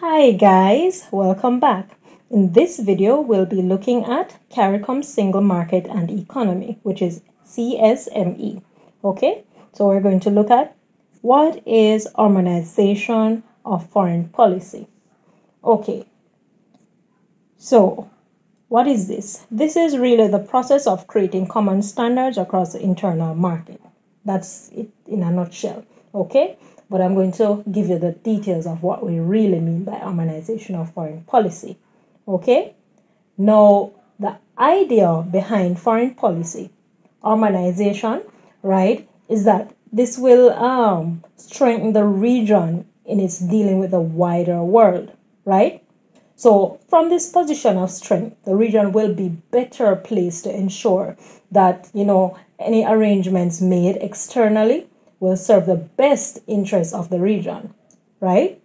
Hi guys, welcome back. In this video, we'll be looking at CARICOM Single Market and Economy, which is CSME. Okay, so we're going to look at what is harmonization of foreign policy. Okay, so what is this? This is really the process of creating common standards across the internal market. That's it in a nutshell. Okay, but I'm going to give you the details of what we really mean by harmonization of foreign policy. Okay? Now, the idea behind foreign policy, harmonization, right, is that this will um, strengthen the region in its dealing with the wider world, right? So, from this position of strength, the region will be better placed to ensure that, you know, any arrangements made externally will serve the best interests of the region, right?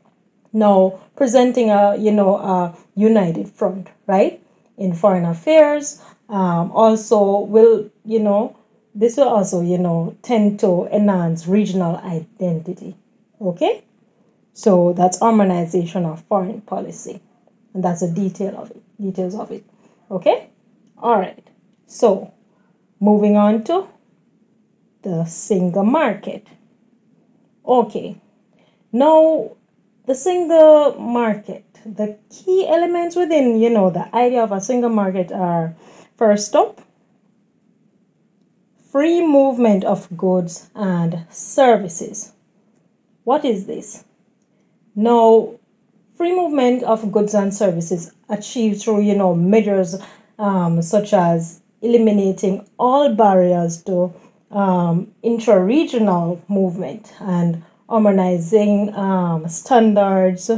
Now, presenting a you know a united front, right, in foreign affairs, um, also will you know this will also you know tend to enhance regional identity. Okay, so that's harmonization of foreign policy, and that's a detail of it. Details of it. Okay, all right. So, moving on to the single market. Okay, now the single market, the key elements within, you know, the idea of a single market are first up, free movement of goods and services. What is this? Now, free movement of goods and services achieved through, you know, measures um, such as eliminating all barriers to um, intra-regional movement and harmonizing um, standards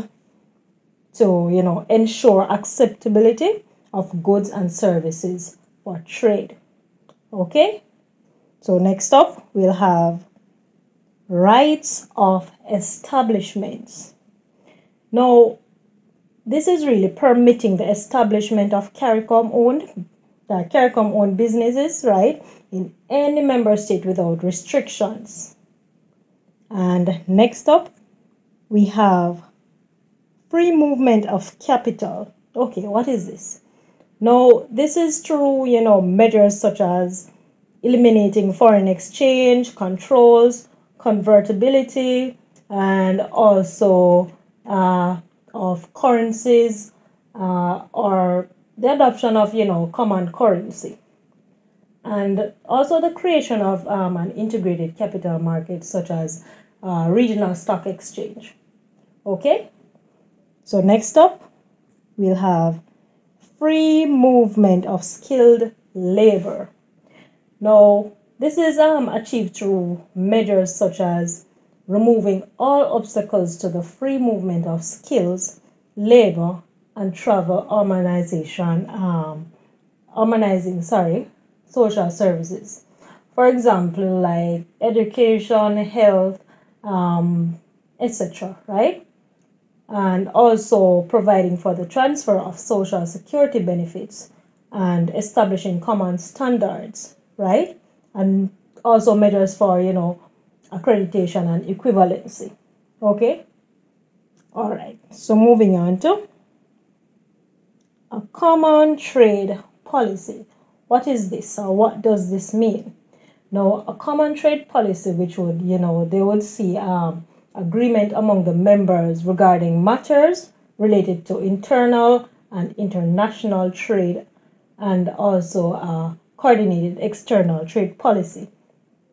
to you know ensure acceptability of goods and services for trade. Okay? So next up we'll have rights of establishments. Now this is really permitting the establishment of CARICOM owned uh, CARICOM owned businesses right in any member state without restrictions. And next up, we have free movement of capital. Okay, what is this? Now, this is through, you know, measures such as eliminating foreign exchange controls, convertibility, and also uh, of currencies uh, or the adoption of, you know, common currency and also the creation of um, an integrated capital market such as uh, regional stock exchange. Okay, so next up we'll have free movement of skilled labor. Now, this is um, achieved through measures such as removing all obstacles to the free movement of skills, labor, and travel harmonization, um, harmonizing, sorry, social services. For example, like education, health, um, etc., right? And also providing for the transfer of social security benefits and establishing common standards, right? And also measures for, you know, accreditation and equivalency. Okay? All right. So moving on to a common trade policy. What is this or what does this mean? Now, a common trade policy, which would, you know, they would see um, agreement among the members regarding matters related to internal and international trade and also a coordinated external trade policy,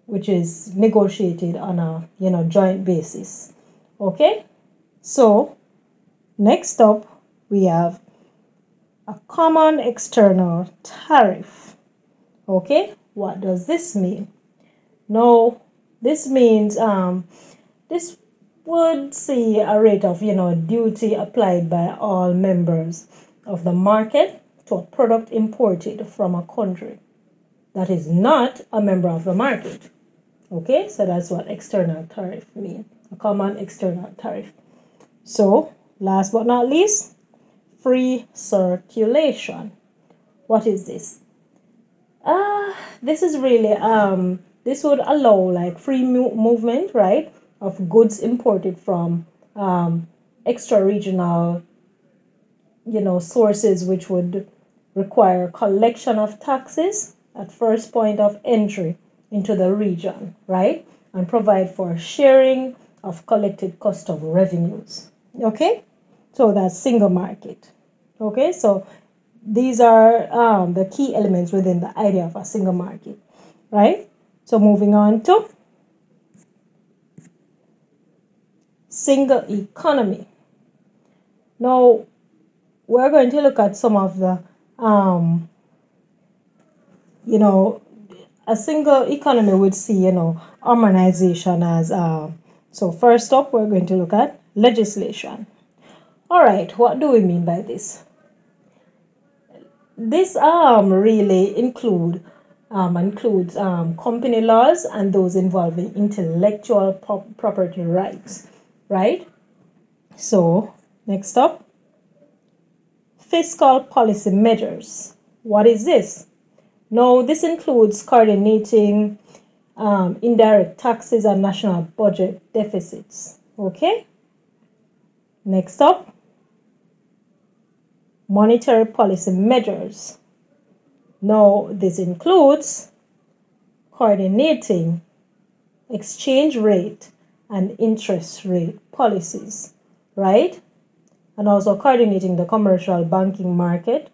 which is negotiated on a, you know, joint basis. Okay? So, next up, we have a common external tariff. Okay, what does this mean? No, this means um, this would see a rate of you know duty applied by all members of the market to a product imported from a country that is not a member of the market. Okay, so that's what external tariff mean. A common external tariff. So, last but not least, free circulation. What is this? uh, this is really um this would allow like free mo- movement right of goods imported from um, extra regional, you know, sources which would require collection of taxes at first point of entry into the region, right? And provide for sharing of collected cost of revenues. Okay, so that's single market. Okay, so these are um, the key elements within the idea of a single market, right? So moving on to single economy. Now we're going to look at some of the, um, you know, a single economy would see, you know, harmonization as. Uh, so first up, we're going to look at legislation. All right, what do we mean by this? This um really include um, includes um, company laws and those involving intellectual property rights, right? So next up, fiscal policy measures. What is this? Now, this includes coordinating um, indirect taxes and national budget deficits. Okay? Next up, monetary policy measures. Now, this includes coordinating exchange rate and interest rate policies, right? And also coordinating the commercial banking market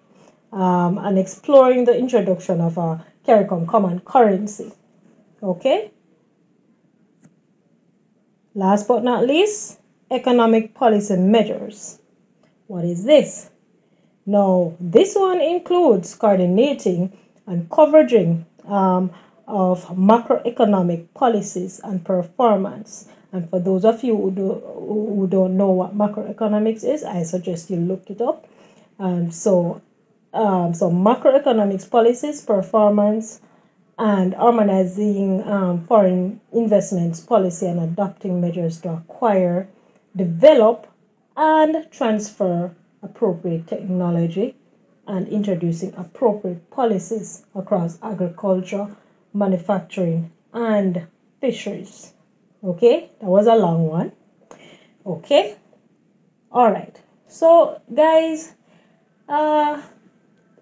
um, and exploring the introduction of a CARICOM common currency. Okay? Last but not least, economic policy measures. What is this? Now, this one includes coordinating and covering um, of macroeconomic policies and performance. And for those of you who, do, who don't know what macroeconomics is, I suggest you look it up. Um, so, um, so macroeconomics policies, performance, and harmonizing um, foreign investments policy and adopting measures to acquire, develop, and transfer appropriate technology and introducing appropriate policies across agriculture, manufacturing, and fisheries. Okay, that was a long one. Okay, all right. So, guys, uh,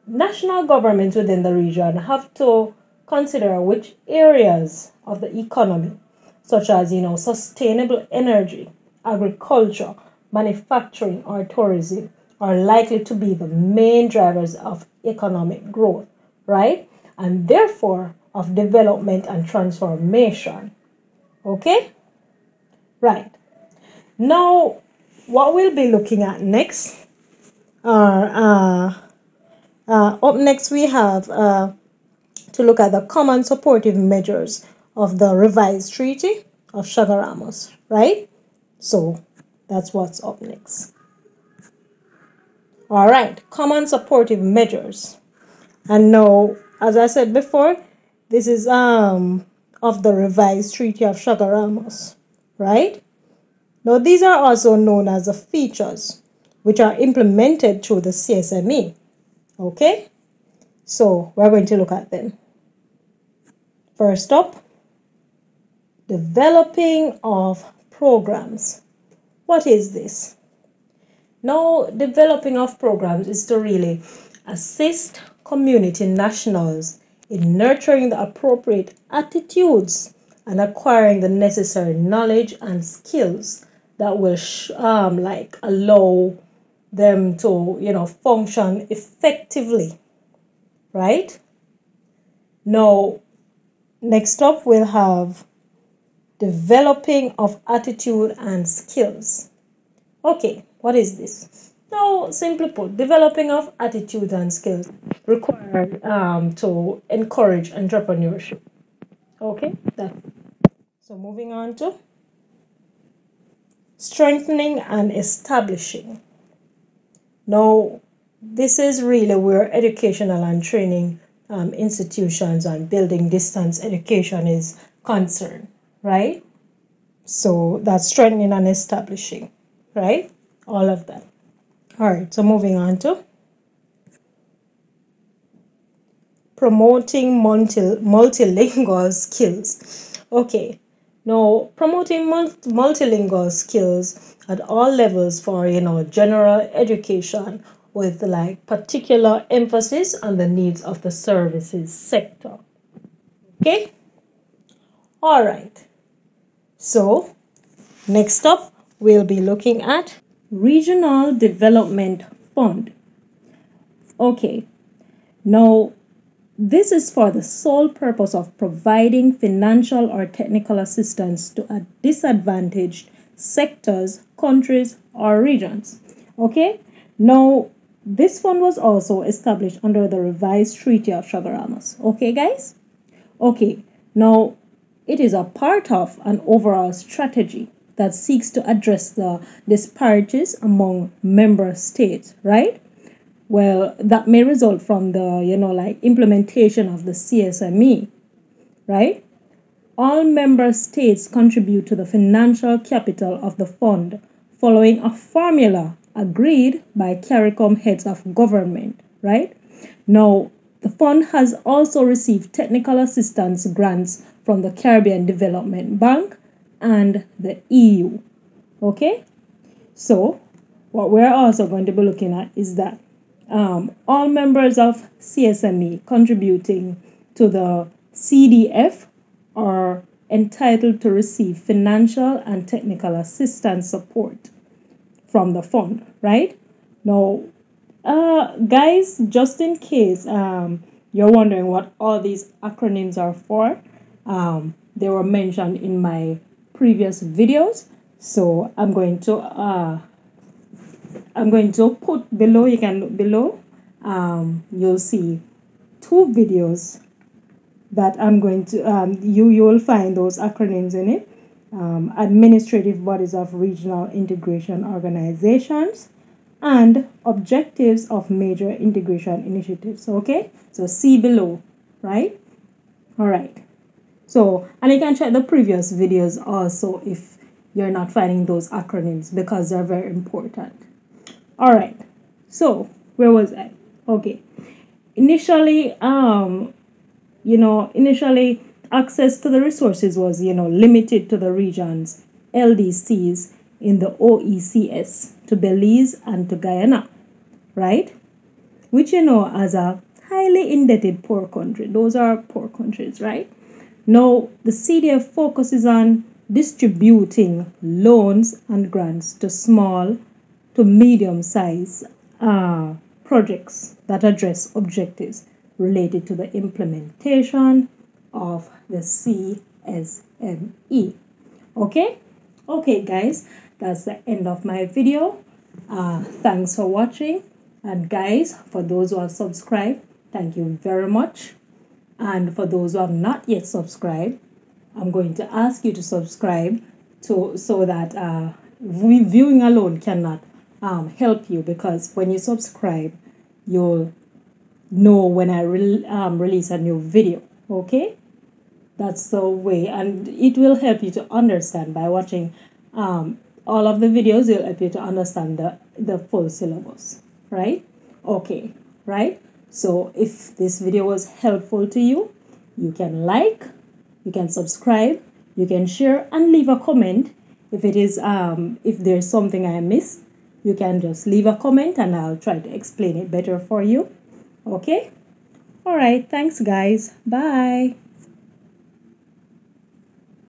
national governments within the region have to consider which areas of the economy, such as you know sustainable energy, agriculture, manufacturing, or tourism, are likely to be the main drivers of economic growth, right? And therefore of development and transformation. Okay? Right. Now, what we'll be looking at next are uh, uh, up next we have uh, to look at the common supportive measures of the revised treaty of Chaguaramas, right? So that's what's up next. All right, common supportive measures. And now, as I said before, this is um of the revised Treaty of Chaguaramas, right? Now, these are also known as the features, which are implemented through the CSME. Okay, so we're going to look at them. First up, developing of programs. What is this? Now, developing of programs is to really assist community nationals in nurturing the appropriate attitudes and acquiring the necessary knowledge and skills that will um, like allow them to you know function effectively right? Now next up we'll have developing of attitude and skills okay what is this? So, simply put, developing of attitudes and skills required um, to encourage entrepreneurship. Okay, that. So, moving on to strengthening and establishing. Now, this is really where educational and training um, institutions and building distance education is concerned, right? So that's strengthening and establishing, right? all of that all right so moving on to promoting multi multilingual skills okay Now, promoting multilingual skills at all levels for you know general education with like particular emphasis on the needs of the services sector. Okay? All right. So, next up, we'll be looking at Regional Development Fund. Okay. Now, this is for the sole purpose of providing financial or technical assistance to disadvantaged sectors, countries, or regions. Okay, now this fund was also established under the revised Treaty of Chaguaramas. Okay, guys? Okay, now it is a part of an overall strategy that seeks to address the disparities among member states, right? well that may result from the you know like implementation of the CSME right all member states contribute to the financial capital of the fund following a formula agreed by CARICOM heads of government right now the fund has also received technical assistance grants from the Caribbean Development Bank and the EU okay so what we're also going to be looking at is that um, all members of CSME contributing to the CDF are entitled to receive financial and technical assistance support from the fund, right? Now, uh, guys, just in case um, you're wondering what all these acronyms are for, um, they were mentioned in my previous videos. So I'm going to uh, I'm going to put below, you can look below, um, you'll see two videos that I'm going to, um, you, you will find those acronyms in it. Um, administrative bodies of regional integration organizations and objectives of major integration initiatives. Okay, so see below, right? All right. So, and you can check the previous videos also if you're not finding those acronyms because they're very important. All right so where was i? Okay. Initially um you know initially access to the resources was you know limited to the regions ldcs in the oecs to belize and to guyana right? Which you know as a highly indebted poor country. Those are poor countries right now the cdf focuses on distributing loans and grants to small to medium sized uh, projects that address objectives related to the implementation of the CSME. Okay? Okay, guys, that's the end of my video. Uh, thanks for watching. And guys, for those who have subscribed, thank you very much. And for those who have not yet subscribed, I'm going to ask you to subscribe to so that uh, viewing alone cannot um, help you because when you subscribe, you'll know when I re- um, release a new video. Okay, that's the way, and it will help you to understand by watching um, all of the videos. It'll help you to understand the the full syllabus. Right? Okay. Right. So if this video was helpful to you, you can like, you can subscribe, you can share, and leave a comment if it is um if there's something I missed you can just leave a comment and I'll try to explain it better for you. Okay? All right. Thanks, guys. Bye.